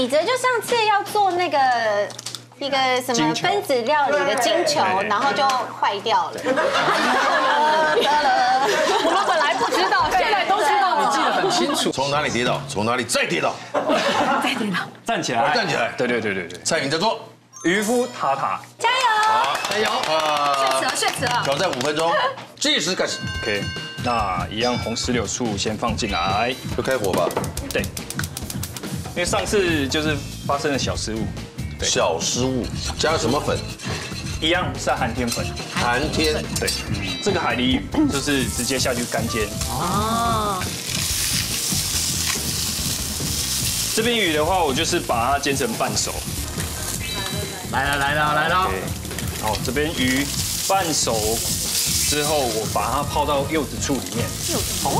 李哲就上次要做那个一个什么分子料理的金球，然后就坏掉了。我们本来不知道，现在都知道了。记得很清楚。从哪里跌倒，从哪里再跌倒，再跌倒。站起来，站起来。对对对对对，蔡颖在做，渔夫塔塔。加油！加油。啊，了，血死了。挑战五分钟，计时开始，，OK，那一样红石榴素先放进来，就开火吧。对，因为上次就是发生了小失误，小失误，加了什么粉？一样是寒天粉，寒天，对，这个海狸鱼就是直接下去干煎。哦。这边鱼的话，我就是把它煎成半熟。来了来了来了，对，然后这边鱼半熟之后，我把它泡到柚子醋里面，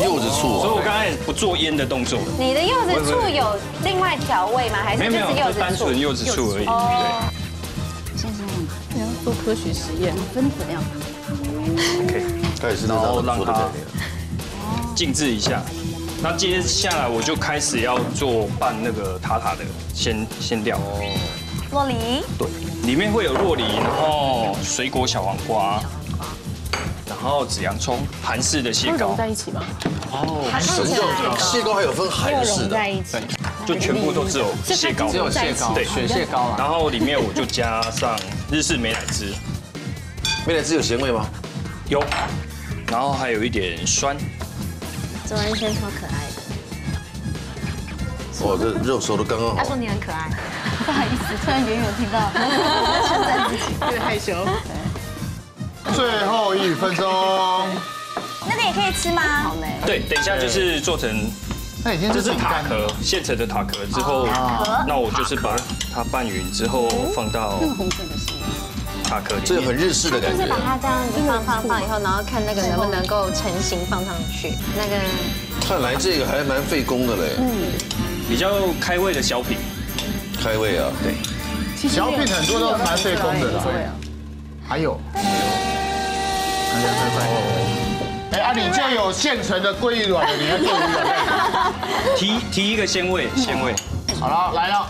柚子醋哦，所以我刚才不做腌的动作，你的柚子醋有另外调味吗？还是没有没有，就是柚子醋就单纯？柚子醋而已。先生你要做科学实验，分子量。，OK，它也是那张做的概念。静置一下。那接下来我就开始要做拌那个塔塔的鲜鲜料。洛梨，对，里面会有洛梨，然后水果小黄瓜，然后紫洋葱，韩式的蟹膏，在一起吗？什么叫蟹膏还有分韩式的？一起。就全部都只有蟹膏，只有蟹膏，对选蟹膏啊。然后里面我就加上日式美乃滋，美乃滋有咸味吗？有，然后还有一点酸，卓文轩超可爱的，哇，这肉熟的刚刚好。他说你很可爱。不好意思，突然远远听到称赞自己。有点害羞。最后一分钟，那个也可以吃吗？好嘞。对，等一下就是做成那已经这是塔壳，现成的塔壳之后，那我就是把它拌匀之后放到红色的是塔壳。这个很日式的感觉就是把。它这样子放放放以后，然后看那个能不能够成型放上去。那个看来这个还蛮费工的嘞，嗯比较开胃的小品，开胃啊。对，小品很多都蛮费工的啦。还有，哎，啊，你就有现成的桂鱼卵了，你要做鱼卵？提提一个鲜味，鲜味。好了，来了，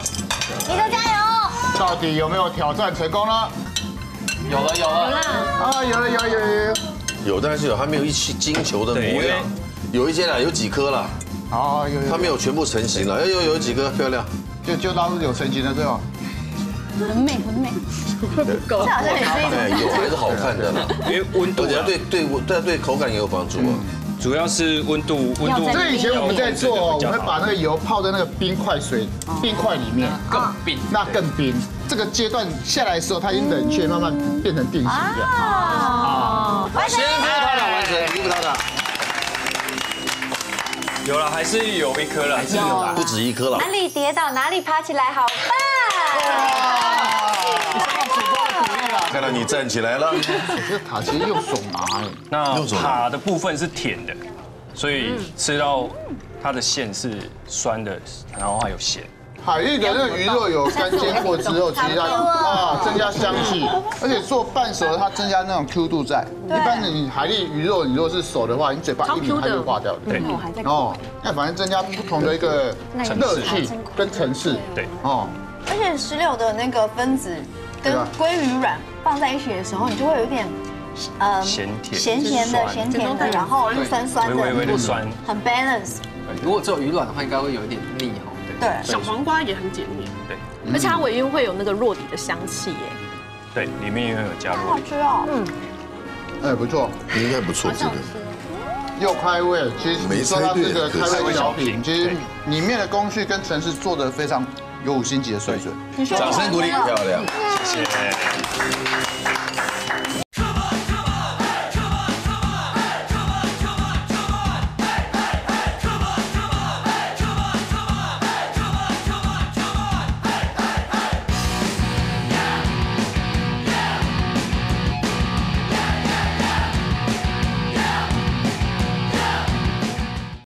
你都加油！到底有没有挑战成功呢？有了有了，啊，有了有了有了有了。有，但是有，还没有一起金球的模样。有一些啦，有几颗啦，好，有有它没有全部成型了。哎有有几颗漂亮。就就当是有成型的最好。很美很美。这好像也是一哎，有还是好看的啦。因为温度对对我对对口感也有帮助啊。主要是温度，温度。这以前我们在做哦，我们会把那个油泡在那个冰块水冰块里面，更冰。那更冰。这个阶段下来的时候，它已经冷却，慢慢变成定型这样。哦，完成先夫塔塔完成，渔夫塔塔有了，还是有一颗了，还是有啦。不止一颗了。哪里跌倒哪里爬起来，好棒！看到你站起来了，这个塔其实用手拿哎，那塔的部分是甜的，所以吃到它的馅是酸的，然后还有咸。海蛎的那个鱼肉有干煎过之后，其实它啊增加香气，而且做半熟的它增加那种 Q 度在。一般的你海蛎鱼肉，你如果是熟的话，你嘴巴一抿它就化掉了。对，哦，那反正增加不同的一个乐趣跟层次。对哦，而且石榴的那个分子跟鲑鱼卵放在一起的时候，你就会有一点，呃，咸甜咸咸的、咸甜的，然后又酸酸微微微的，的酸。很 balance。如果只有鱼卵的话，应该会有一点腻哦。对，小黄瓜也很解腻，对而且它尾韵会有那个落底的香气耶。对，里面也有加好。吃哦。嗯哎不错，应该不错这个。又开胃。其实你说它是个开胃小品，其实对里面的工序跟城市做的非常有五星级的水准。你说掌声鼓励，漂亮。谢谢。